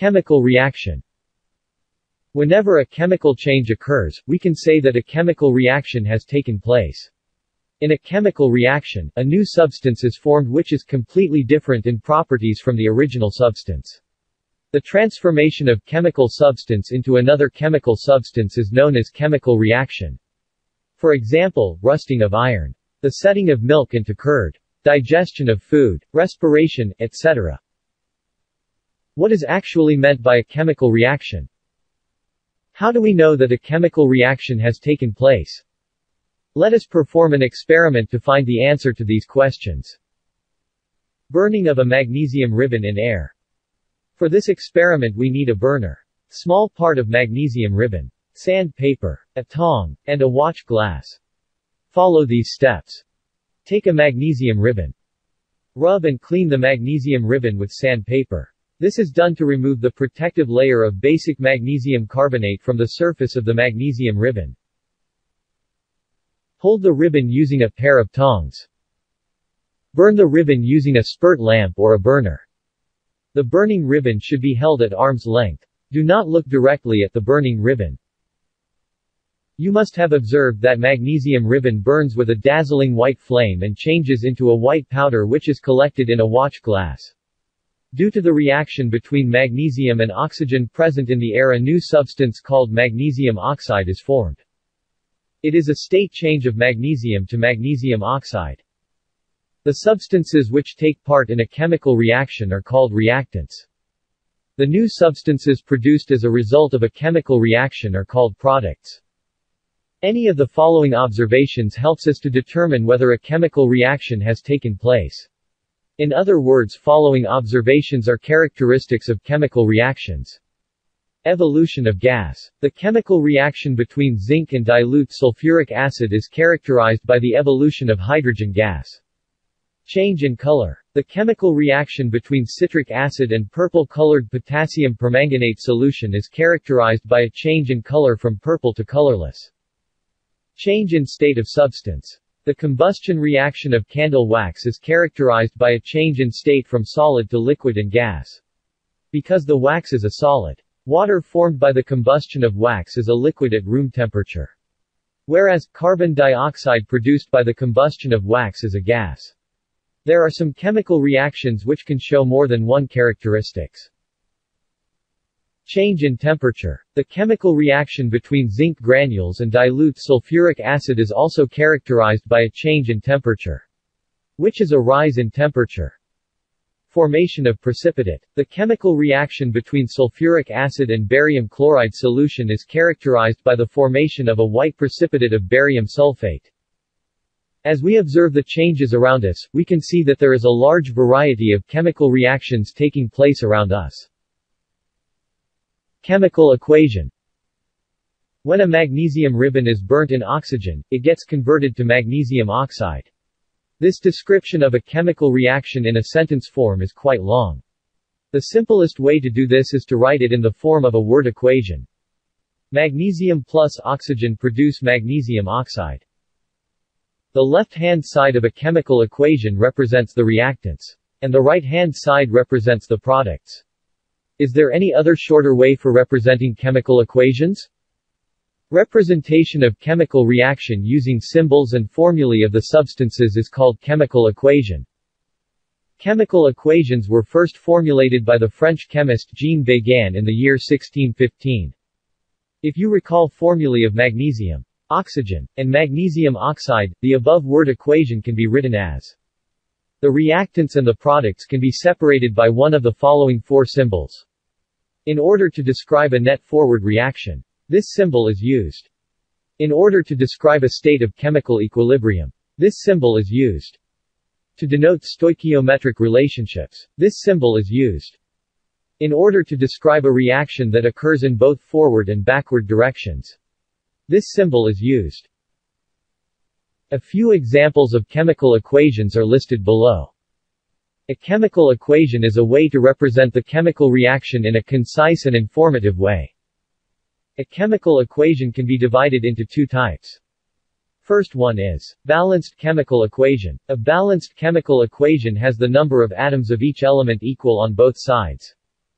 Chemical reaction Whenever a chemical change occurs, we can say that a chemical reaction has taken place. In a chemical reaction, a new substance is formed which is completely different in properties from the original substance. The transformation of chemical substance into another chemical substance is known as chemical reaction. For example, rusting of iron. The setting of milk into curd. Digestion of food, respiration, etc. What is actually meant by a chemical reaction? How do we know that a chemical reaction has taken place? Let us perform an experiment to find the answer to these questions. Burning of a magnesium ribbon in air. For this experiment we need a burner. Small part of magnesium ribbon. Sandpaper. A tong. And a watch glass. Follow these steps. Take a magnesium ribbon. Rub and clean the magnesium ribbon with sandpaper. This is done to remove the protective layer of basic magnesium carbonate from the surface of the magnesium ribbon. Hold the ribbon using a pair of tongs. Burn the ribbon using a spirit lamp or a burner. The burning ribbon should be held at arm's length. Do not look directly at the burning ribbon. You must have observed that magnesium ribbon burns with a dazzling white flame and changes into a white powder which is collected in a watch glass. Due to the reaction between magnesium and oxygen present in the air a new substance called magnesium oxide is formed. It is a state change of magnesium to magnesium oxide. The substances which take part in a chemical reaction are called reactants. The new substances produced as a result of a chemical reaction are called products. Any of the following observations helps us to determine whether a chemical reaction has taken place. In other words following observations are characteristics of chemical reactions. Evolution of gas. The chemical reaction between zinc and dilute sulfuric acid is characterized by the evolution of hydrogen gas. Change in color. The chemical reaction between citric acid and purple-colored potassium permanganate solution is characterized by a change in color from purple to colorless. Change in state of substance. The combustion reaction of candle wax is characterized by a change in state from solid to liquid and gas. Because the wax is a solid, Water formed by the combustion of wax is a liquid at room temperature. Whereas, carbon dioxide produced by the combustion of wax is a gas. There are some chemical reactions which can show more than one characteristics. Change in temperature. The chemical reaction between zinc granules and dilute sulfuric acid is also characterized by a change in temperature, which is a rise in temperature. Formation of precipitate. The chemical reaction between sulfuric acid and barium chloride solution is characterized by the formation of a white precipitate of barium sulfate. As we observe the changes around us, we can see that there is a large variety of chemical reactions taking place around us. Chemical equation When a magnesium ribbon is burnt in oxygen, it gets converted to magnesium oxide. This description of a chemical reaction in a sentence form is quite long. The simplest way to do this is to write it in the form of a word equation. Magnesium plus oxygen produce magnesium oxide. The left-hand side of a chemical equation represents the reactants. And the right-hand side represents the products. Is there any other shorter way for representing chemical equations? Representation of chemical reaction using symbols and formulae of the substances is called chemical equation. Chemical equations were first formulated by the French chemist Jean Beguin in the year 1615. If you recall formulae of magnesium, oxygen, and magnesium oxide, the above word equation can be written as the reactants and the products can be separated by one of the following four symbols. In order to describe a net forward reaction, this symbol is used. In order to describe a state of chemical equilibrium, this symbol is used. To denote stoichiometric relationships, this symbol is used. In order to describe a reaction that occurs in both forward and backward directions, this symbol is used. A few examples of chemical equations are listed below. A chemical equation is a way to represent the chemical reaction in a concise and informative way. A chemical equation can be divided into two types. First one is balanced chemical equation. A balanced chemical equation has the number of atoms of each element equal on both sides.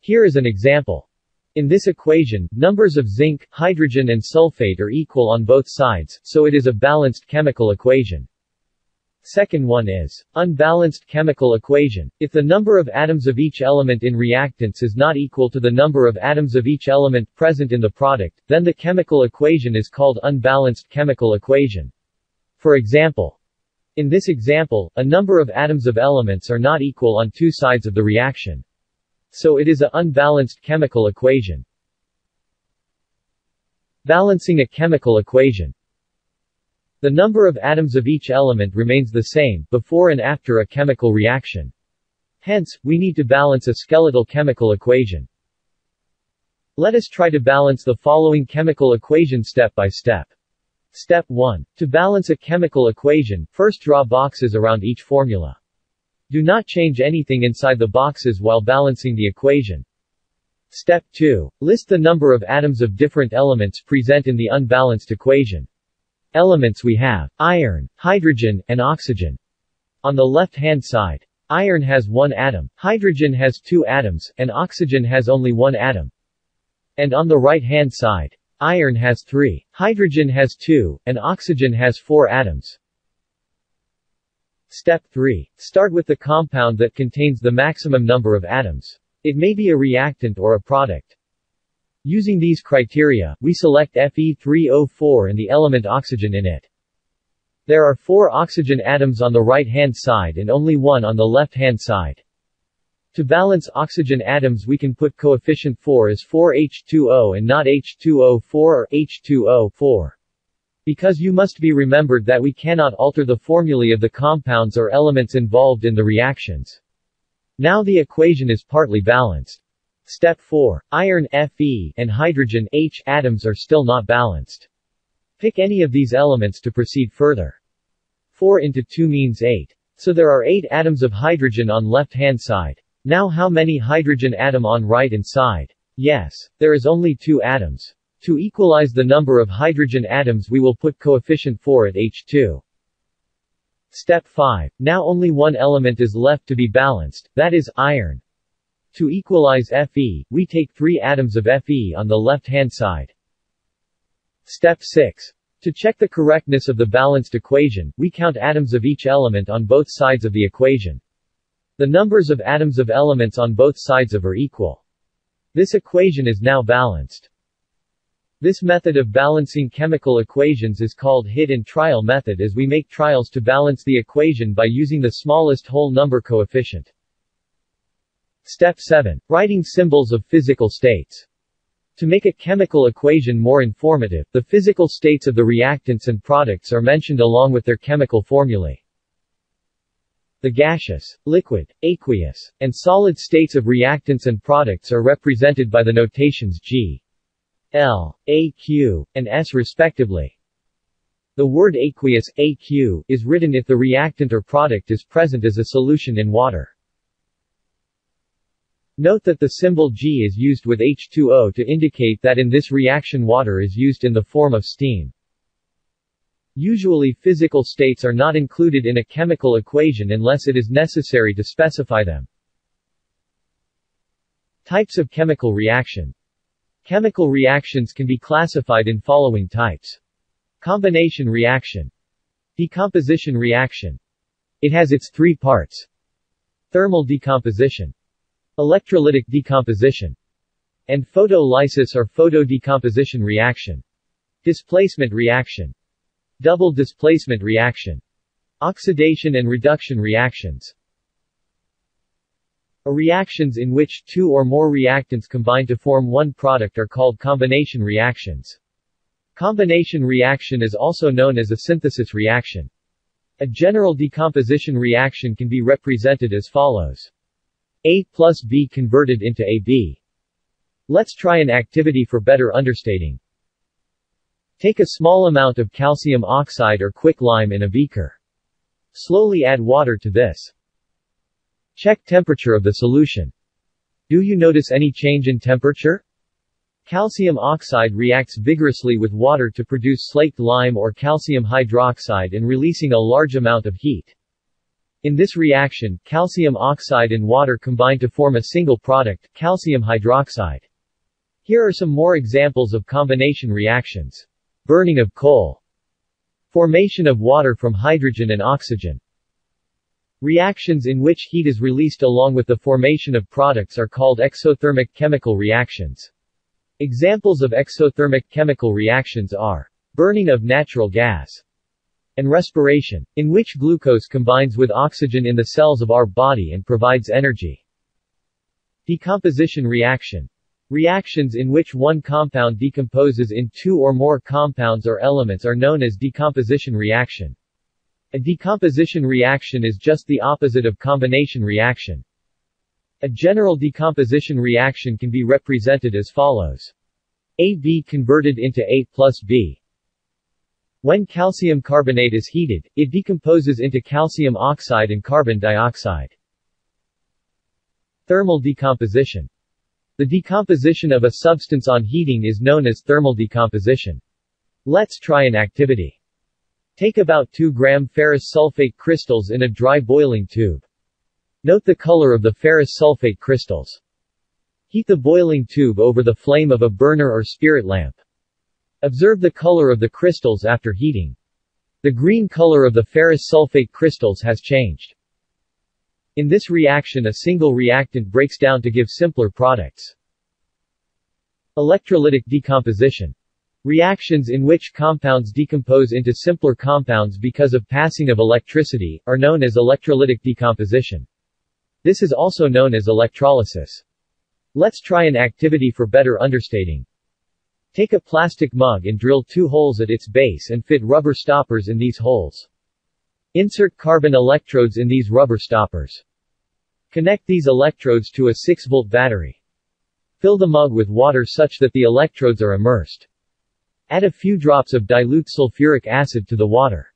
Here is an example. In this equation, numbers of zinc, hydrogen and sulfate are equal on both sides, so it is a balanced chemical equation. Second one is unbalanced chemical equation. If the number of atoms of each element in reactants is not equal to the number of atoms of each element present in the product, then the chemical equation is called unbalanced chemical equation. For example, in this example, a number of atoms of elements are not equal on two sides of the reaction. So it is a unbalanced chemical equation. Balancing a chemical equation the number of atoms of each element remains the same, before and after a chemical reaction. Hence, we need to balance a skeletal chemical equation. Let us try to balance the following chemical equation step by step. Step 1. To balance a chemical equation, first draw boxes around each formula. Do not change anything inside the boxes while balancing the equation. Step 2. List the number of atoms of different elements present in the unbalanced equation. Elements we have iron, hydrogen, and oxygen. On the left-hand side, iron has one atom, hydrogen has two atoms, and oxygen has only one atom. And on the right-hand side, iron has three, hydrogen has two, and oxygen has four atoms. Step 3. Start with the compound that contains the maximum number of atoms. It may be a reactant or a product. Using these criteria, we select Fe3O4 and the element oxygen in it. There are four oxygen atoms on the right-hand side and only one on the left-hand side. To balance oxygen atoms we can put coefficient 4 as 4H2O and not H2O4 or H2O4. Because you must be remembered that we cannot alter the formulae of the compounds or elements involved in the reactions. Now the equation is partly balanced. Step 4. Iron Fe and hydrogen H atoms are still not balanced. Pick any of these elements to proceed further. 4 into 2 means 8. So there are 8 atoms of hydrogen on left-hand side. Now how many hydrogen atom on right-hand side? Yes, there is only 2 atoms. To equalize the number of hydrogen atoms we will put coefficient 4 at H2. Step 5. Now only one element is left to be balanced, that is, iron. To equalize Fe, we take three atoms of Fe on the left-hand side. Step 6. To check the correctness of the balanced equation, we count atoms of each element on both sides of the equation. The numbers of atoms of elements on both sides of are equal. This equation is now balanced. This method of balancing chemical equations is called hit and trial method as we make trials to balance the equation by using the smallest whole number coefficient. Step 7. Writing symbols of physical states. To make a chemical equation more informative, the physical states of the reactants and products are mentioned along with their chemical formulae. The gaseous, liquid, aqueous, and solid states of reactants and products are represented by the notations G, L, AQ, and S respectively. The word aqueous, AQ, is written if the reactant or product is present as a solution in water. Note that the symbol G is used with H2O to indicate that in this reaction water is used in the form of steam. Usually physical states are not included in a chemical equation unless it is necessary to specify them. Types of chemical reaction Chemical reactions can be classified in following types. Combination reaction. Decomposition reaction. It has its three parts. Thermal decomposition. Electrolytic decomposition and photolysis or photodecomposition reaction. Displacement reaction. Double displacement reaction. Oxidation and reduction reactions. A reactions in which two or more reactants combine to form one product are called combination reactions. Combination reaction is also known as a synthesis reaction. A general decomposition reaction can be represented as follows. A plus B converted into AB. Let's try an activity for better understanding. Take a small amount of calcium oxide or quicklime in a beaker. Slowly add water to this. Check temperature of the solution. Do you notice any change in temperature? Calcium oxide reacts vigorously with water to produce slaked lime or calcium hydroxide and releasing a large amount of heat. In this reaction, calcium oxide and water combine to form a single product, calcium hydroxide. Here are some more examples of combination reactions. Burning of coal. Formation of water from hydrogen and oxygen. Reactions in which heat is released along with the formation of products are called exothermic chemical reactions. Examples of exothermic chemical reactions are burning of natural gas and respiration, in which glucose combines with oxygen in the cells of our body and provides energy. Decomposition reaction. Reactions in which one compound decomposes in two or more compounds or elements are known as decomposition reaction. A decomposition reaction is just the opposite of combination reaction. A general decomposition reaction can be represented as follows. AB converted into A plus B. When calcium carbonate is heated, it decomposes into calcium oxide and carbon dioxide. Thermal decomposition. The decomposition of a substance on heating is known as thermal decomposition. Let's try an activity. Take about 2 gram ferrous sulfate crystals in a dry boiling tube. Note the color of the ferrous sulfate crystals. Heat the boiling tube over the flame of a burner or spirit lamp. Observe the color of the crystals after heating. The green color of the ferrous sulfate crystals has changed. In this reaction a single reactant breaks down to give simpler products. Electrolytic decomposition Reactions in which compounds decompose into simpler compounds because of passing of electricity, are known as electrolytic decomposition. This is also known as electrolysis. Let's try an activity for better understanding. Take a plastic mug and drill two holes at its base and fit rubber stoppers in these holes. Insert carbon electrodes in these rubber stoppers. Connect these electrodes to a 6-volt battery. Fill the mug with water such that the electrodes are immersed. Add a few drops of dilute sulfuric acid to the water.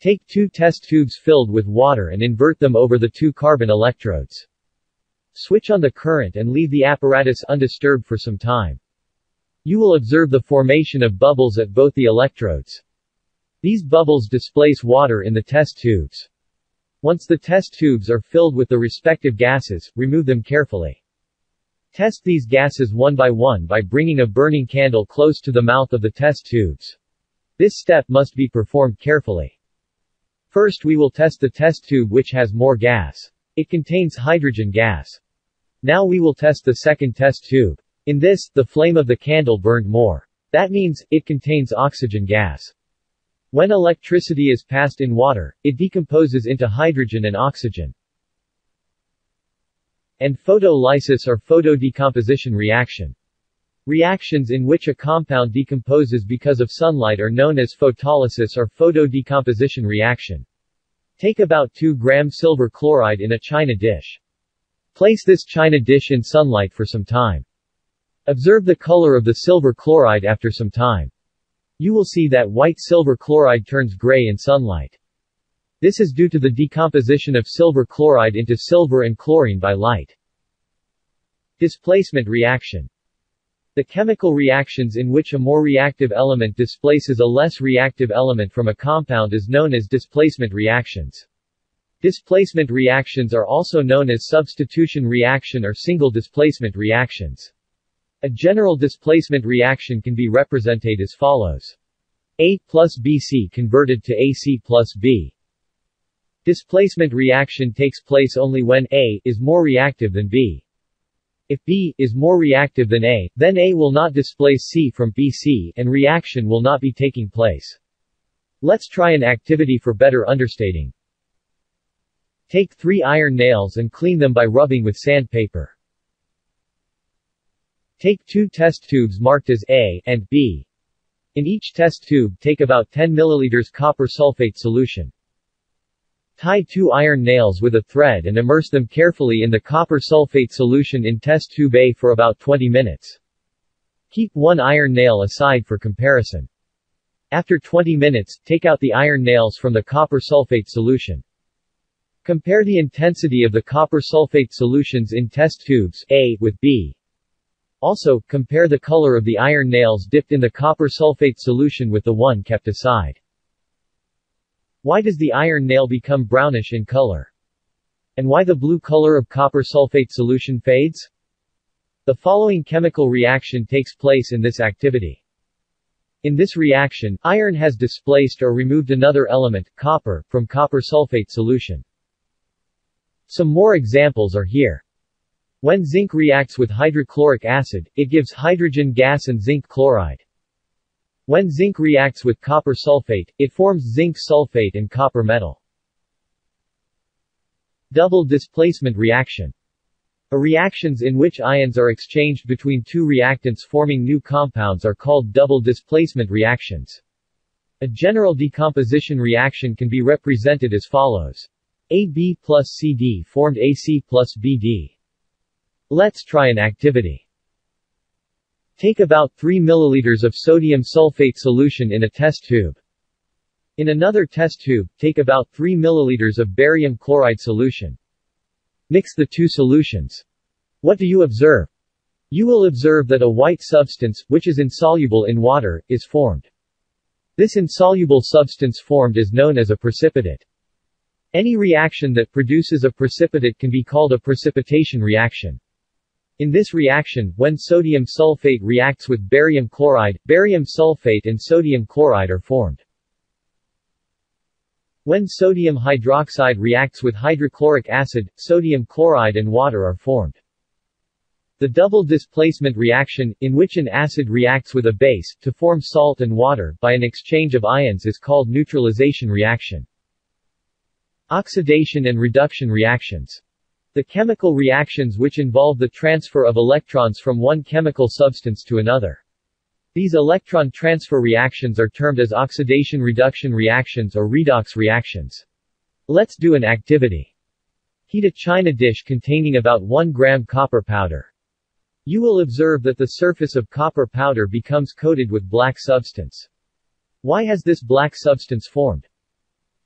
Take two test tubes filled with water and invert them over the two carbon electrodes. Switch on the current and leave the apparatus undisturbed for some time. You will observe the formation of bubbles at both the electrodes. These bubbles displace water in the test tubes. Once the test tubes are filled with the respective gases, remove them carefully. Test these gases one by one by bringing a burning candle close to the mouth of the test tubes. This step must be performed carefully. First we will test the test tube which has more gas. It contains hydrogen gas. Now we will test the second test tube. In this, the flame of the candle burned more. That means, it contains oxygen gas. When electricity is passed in water, it decomposes into hydrogen and oxygen and photolysis or photodecomposition reaction. Reactions in which a compound decomposes because of sunlight are known as photolysis or photodecomposition reaction. Take about 2 gram silver chloride in a china dish. Place this china dish in sunlight for some time. Observe the color of the silver chloride after some time. You will see that white silver chloride turns gray in sunlight. This is due to the decomposition of silver chloride into silver and chlorine by light. Displacement reaction the chemical reactions in which a more reactive element displaces a less reactive element from a compound is known as displacement reactions. Displacement reactions are also known as substitution reaction or single displacement reactions. A general displacement reaction can be represented as follows. A plus BC converted to AC plus B. Displacement reaction takes place only when A is more reactive than B. If B is more reactive than A, then A will not displace C from BC, and reaction will not be taking place. Let's try an activity for better understanding. Take three iron nails and clean them by rubbing with sandpaper. Take two test tubes marked as A and B. In each test tube, take about 10 ml copper sulfate solution. Tie two iron nails with a thread and immerse them carefully in the copper sulfate solution in test tube A for about 20 minutes. Keep one iron nail aside for comparison. After 20 minutes, take out the iron nails from the copper sulfate solution. Compare the intensity of the copper sulfate solutions in test tubes A with B. Also, compare the color of the iron nails dipped in the copper sulfate solution with the one kept aside. Why does the iron nail become brownish in color? And why the blue color of copper sulfate solution fades? The following chemical reaction takes place in this activity. In this reaction, iron has displaced or removed another element, copper, from copper sulfate solution. Some more examples are here. When zinc reacts with hydrochloric acid, it gives hydrogen gas and zinc chloride. When zinc reacts with copper sulfate, it forms zinc sulfate and copper metal. Double displacement reaction. A reactions in which ions are exchanged between two reactants forming new compounds are called double displacement reactions. A general decomposition reaction can be represented as follows. AB plus CD formed AC plus BD. Let's try an activity. Take about 3 ml of sodium sulfate solution in a test tube. In another test tube, take about 3 ml of barium chloride solution. Mix the two solutions. What do you observe? You will observe that a white substance, which is insoluble in water, is formed. This insoluble substance formed is known as a precipitate. Any reaction that produces a precipitate can be called a precipitation reaction. In this reaction, when sodium sulfate reacts with barium chloride, barium sulfate and sodium chloride are formed. When sodium hydroxide reacts with hydrochloric acid, sodium chloride and water are formed. The double displacement reaction, in which an acid reacts with a base, to form salt and water, by an exchange of ions is called neutralization reaction. Oxidation and reduction reactions. The chemical reactions which involve the transfer of electrons from one chemical substance to another. These electron transfer reactions are termed as oxidation-reduction reactions or redox reactions. Let's do an activity. Heat a china dish containing about 1 gram copper powder. You will observe that the surface of copper powder becomes coated with black substance. Why has this black substance formed?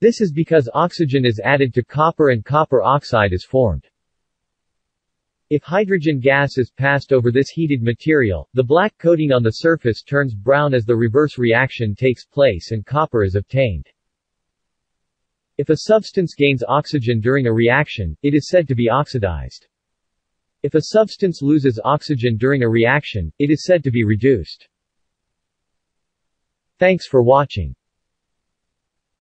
This is because oxygen is added to copper and copper oxide is formed. If hydrogen gas is passed over this heated material, the black coating on the surface turns brown as the reverse reaction takes place and copper is obtained. If a substance gains oxygen during a reaction, it is said to be oxidized. If a substance loses oxygen during a reaction, it is said to be reduced. Thanks for watching.